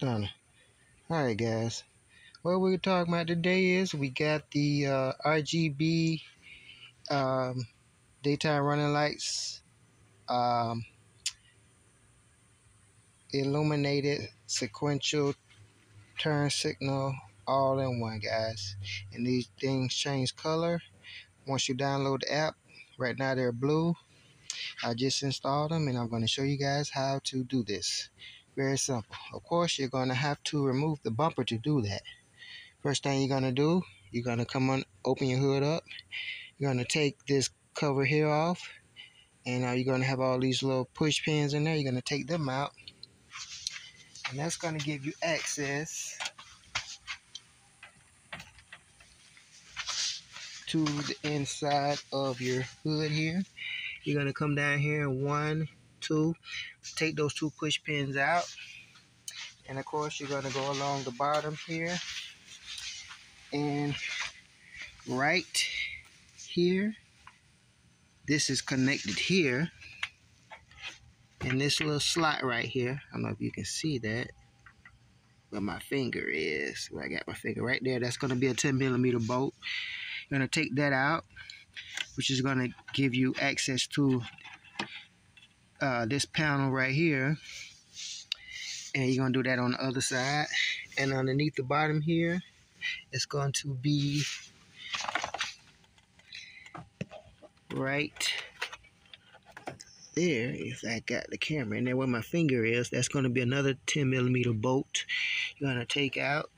Stunna. Alright guys. What we're talking about today is we got the uh, RGB um, daytime running lights um, illuminated sequential turn signal all in one guys and these things change color once you download the app right now they're blue I just installed them and I'm going to show you guys how to do this very simple. Of course you're going to have to remove the bumper to do that. First thing you're going to do you're going to come on open your hood up. You're going to take this cover here off and now you're going to have all these little push pins in there. You're going to take them out and that's going to give you access to the inside of your hood here. You're going to come down here and one two take those two push pins out. And of course you're going to go along the bottom here. And right here this is connected here. And this little slot right here I don't know if you can see that where my finger is where I got my finger right there. That's going to be a 10 millimeter bolt. You're going to take that out which is going to give you access to uh, this panel right here. And you're going to do that on the other side. And underneath the bottom here it's going to be right there. If I got the camera and there where my finger is that's going to be another 10 millimeter bolt you're going to take out.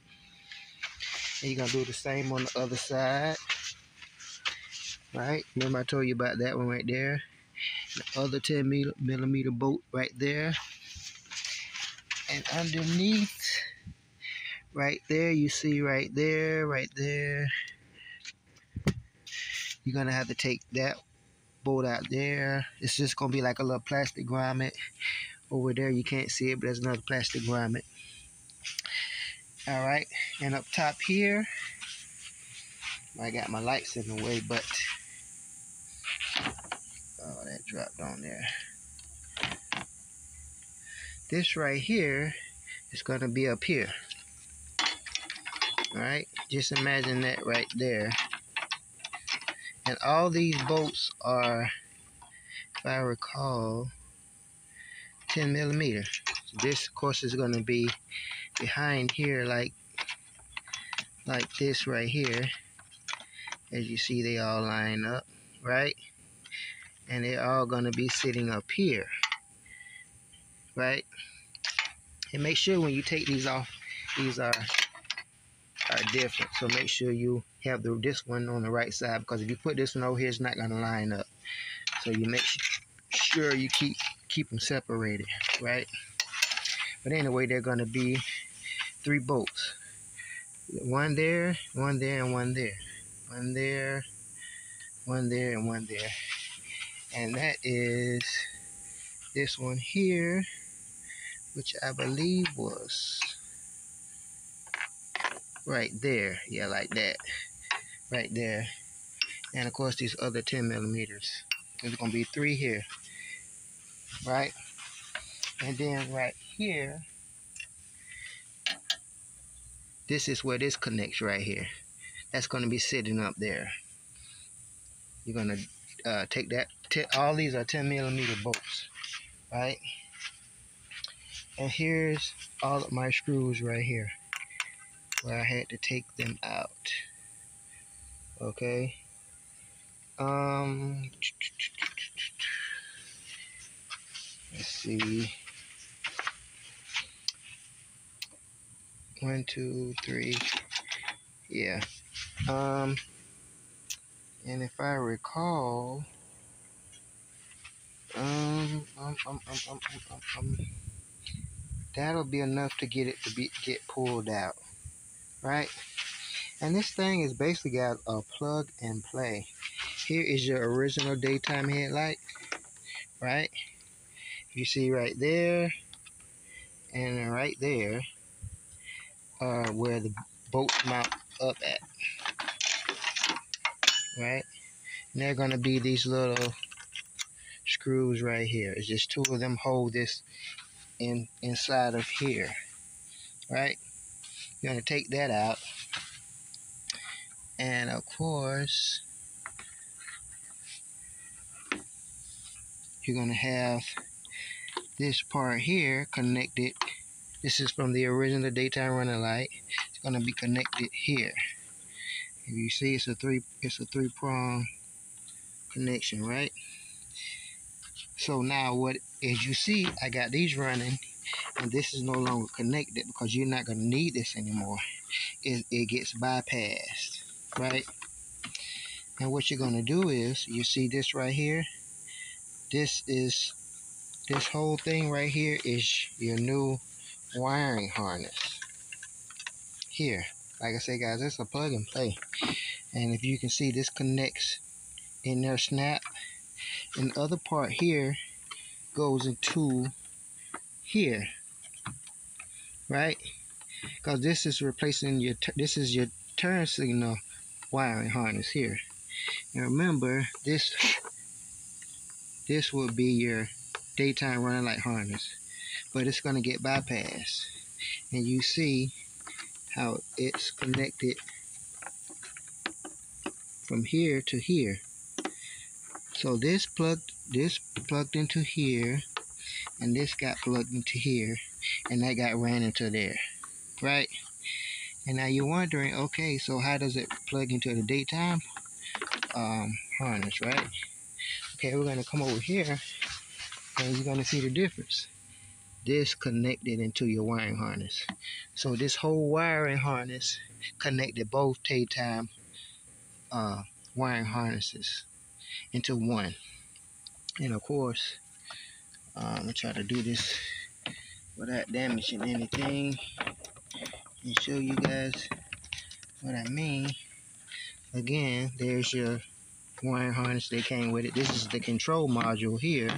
And you're going to do the same on the other side. Right? Remember I told you about that one right there the other 10 millimeter bolt right there and underneath right there you see right there right there you're gonna have to take that bolt out there. It's just gonna be like a little plastic grommet over there. You can't see it, but there's another plastic grommet. All right, and up top here, I got my lights in the way, but dropped on there. This right here is gonna be up here. All right, just imagine that right there and all these bolts are if I recall 10 millimeter so this of course is going to be behind here like like this right here as you see they all line up right and they're all going to be sitting up here right and make sure when you take these off these are are different. So make sure you have the this one on the right side because if you put this one over here, it's not going to line up. So you make sure you keep keep them separated, right? But anyway, they're going to be three bolts. One there, one there, and one there. One there, one there, and one there. And that is this one here, which I believe was right there. Yeah like that. Right there. And of course these other 10 millimeters. There's gonna be three here. Right? And then right here this is where this connects right here. That's to be sitting up there. You're to uh, take that all these are 10 millimeter bolts right and here's all of my screws right here where I had to take them out. Okay. Um. Let's see. One, two, three. Yeah. Um. And if I recall, um, um, um, um, um, um, um, that'll be enough to get it to be get pulled out right? And this thing is basically got a plug and play. Here is your original daytime headlight, right? You see right there and right there uh, where the bolt mount up at, right? And they're going to be these little screws right here. It's just two of them hold this in inside of here, right? You're going to take that out. And of course, you're going to have this part here connected. This is from the original daytime running light. It's going to be connected here. If you see, it's a three, it's a three prong connection, right? So now what, as you see, I got these running and this is no longer connected because you're not going to need this anymore. It, it gets bypassed, right? And what you're going to do is, you see this right here? This is, this whole thing right here is your new wiring harness. Here, like I said guys, it's a plug and play. And if you can see, this connects in their snap. And the other part here goes into here right? Because this is replacing your this is your turn signal wiring harness here. And remember this this will be your daytime running light harness but it's going to get bypassed. And you see how it's connected from here to here so this plugged this plugged into here and this got plugged into here and that got ran into there right? And now you're wondering okay so how does it plug into the daytime um, harness right? Okay we're going to come over here and you're going to see the difference. This connected into your wiring harness. So this whole wiring harness connected both daytime uh, wiring harnesses into one. And of course uh, I'm gonna try to do this without damaging anything and show you guys what I mean. Again there's your wiring harness that came with it. This is the control module here.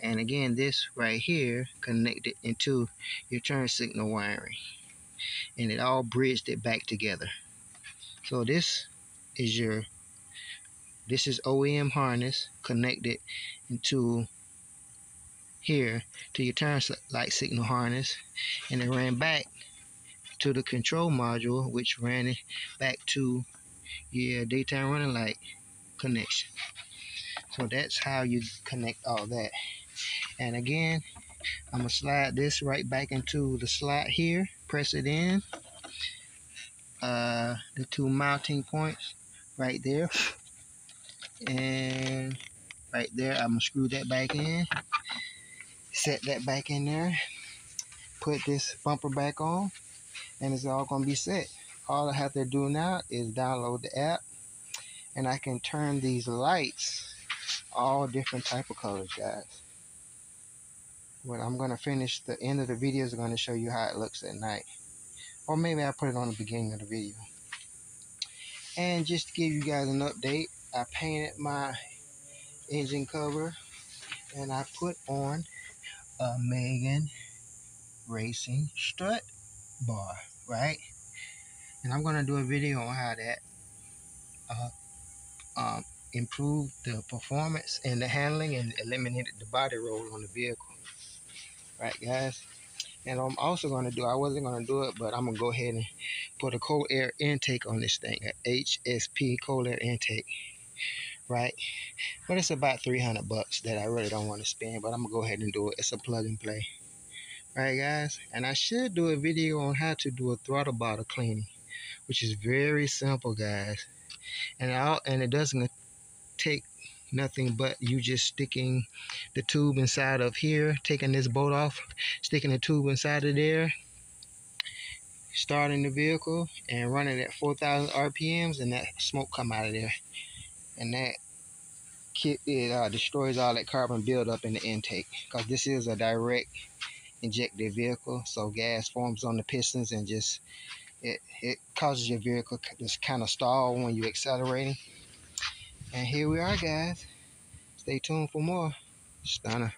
And again this right here connected into your turn signal wiring. And it all bridged it back together. So this is your this is OEM harness connected into here to your turn light signal harness. And it ran back to the control module which ran it back to your daytime running light connection. So that's how you connect all that. And again I'm gonna slide this right back into the slot here. Press it in. Uh, the two mounting points right there and right there I'm gonna screw that back in. Set that back in there. Put this bumper back on and it's all to be set. All I have to do now is download the app and I can turn these lights all different type of colors guys. When I'm to finish the end of the video is to show you how it looks at night. Or maybe I'll put it on the beginning of the video. And just to give you guys an update I painted my engine cover and I put on a Megan Racing strut bar, right? And I'm going to do a video on how that uh, um, improved the performance and the handling and eliminated the body roll on the vehicle. Right, guys? And I'm also going to do, I wasn't going to do it, but I'm going to go ahead and put a cold air intake on this thing, a HSP cold air intake right? But it's about 300 bucks that I really don't want to spend, but I'm going to go ahead and do it. It's a plug and play. Right, guys? And I should do a video on how to do a throttle body cleaning, which is very simple, guys. And I'll, and it doesn't take nothing but you just sticking the tube inside of here, taking this bolt off, sticking the tube inside of there, starting the vehicle and running at 4,000 RPMs and that smoke come out of there and that it uh, destroys all that carbon buildup in the intake because this is a direct injected vehicle so gas forms on the pistons and just it, it causes your vehicle to kind of stall when you're accelerating. And here we are guys. Stay tuned for more. Stunna